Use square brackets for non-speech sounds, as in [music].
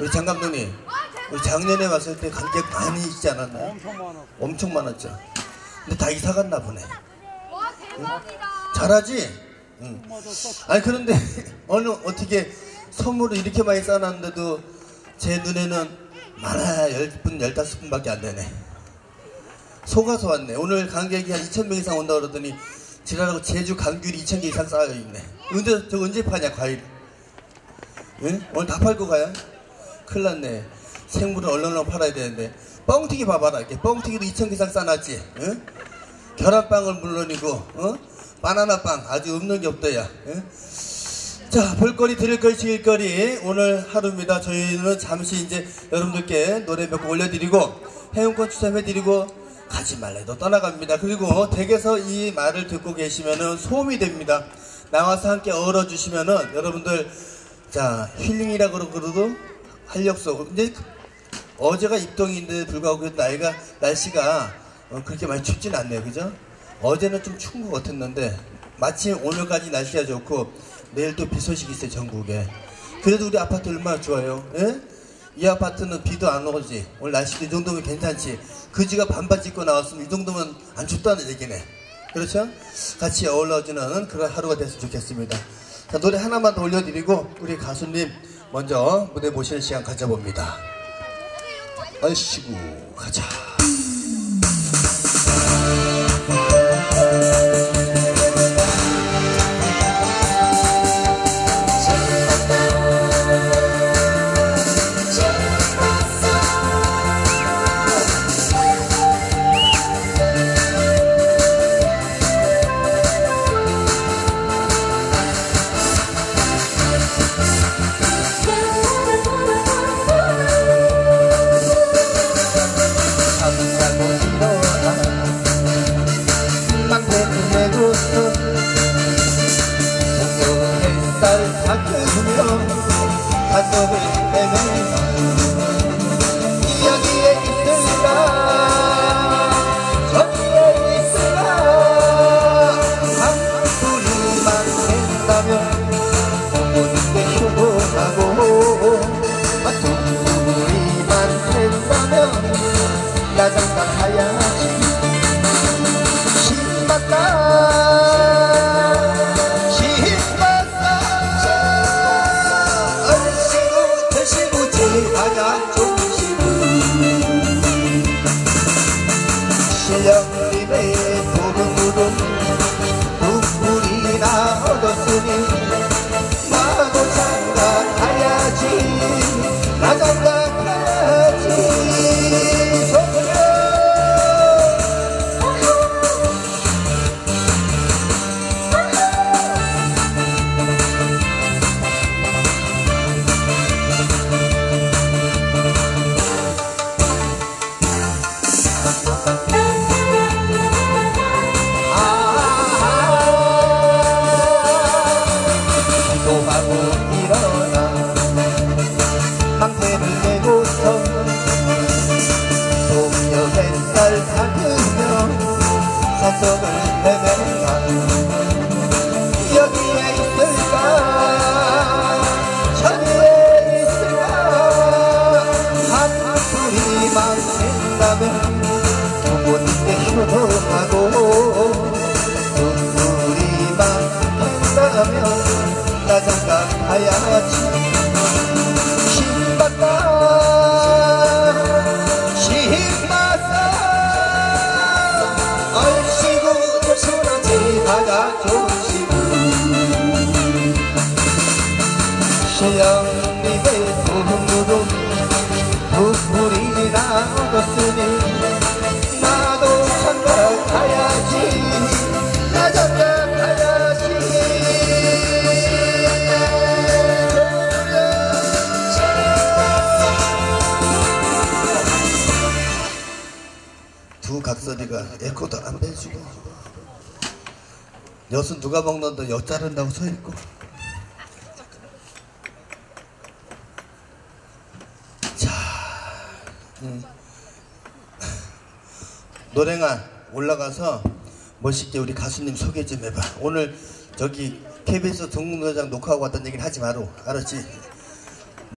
우리 장 감독님, 우리 작년에 왔을 때 관객 많이 있지 않았나요? 엄청 많아. 엄청 많았죠. 근데 다 이사 갔나 보네. 와 대박이다. 잘하지? 응. 아니 그런데 [laughs] 어느 어떻게 선물을 이렇게 많이 싸놨는데도 제 눈에는 많아야 10분, 15분밖에 안 되네. 속아서 왔네. 오늘 관객이 한 2,000명 이상 온다 그러더니 지랄하고 제주 감귤이 2,000개 이상 쌓여 있네. 근데 저 언제 파냐 과일? 응? 오늘 다 팔고 가요? 큰일 났네. 생물은 얼른 팔아야 되는데 뻥튀기 봐봐라. 이렇게 뻥튀기도 2,000개 이상 싸놨지. 응? 계란빵을 물론이고 어? 바나나빵 아주 없는 게 없다야. 응? 자, 볼거리, 들을거리, 즐길거리 오늘 하루입니다. 저희는 잠시 이제 여러분들께 노래 몇 곡 올려드리고 회원권 추첨해드리고 가지 말래도 떠나갑니다. 그리고 댁에서 이 말을 듣고 계시면은 소음이 됩니다. 나와서 함께 어우러주시면은 여러분들 자 힐링이라 그러고도 활력소. 근데 어제가 입동인데 불구하고 날가 날씨가 어, 그렇게 많이 춥진 않네요, 그죠? 어제는 좀 추운 것 같았는데 마침 오늘까지 날씨가 좋고 내일 또 비 소식이 있어요 전국에. 그래도 우리 아파트 얼마나 좋아요, 예? 이 아파트는 비도 안 오지. 오늘 날씨도 이 정도면 괜찮지. 그지가 반바지 입고 나왔으면 이 정도면 안 춥다는 얘기네. 그렇죠? 같이 어울러지는 그런 하루가 됐으면 좋겠습니다. 자, 노래 하나만 더 올려드리고 우리 가수님 먼저 무대 모실 시간 가져봅니다. 아이씨구 가자. 약속을 해놓은 여기에 있을까? 저기에 있을까? 한부리만 된다면 모든 게 효도하고 두부리만 된다면 나장 산속을 두 각설이가 에코도 안 빼주고 엿은 누가 먹는다 엿 자른다고 서있고 자 음. 노랭아 올라가서 멋있게 우리 가수님 소개 좀 해봐 오늘 저기 KBS 동문회장 녹화하고 왔다는 얘기를 하지 마로 알았지?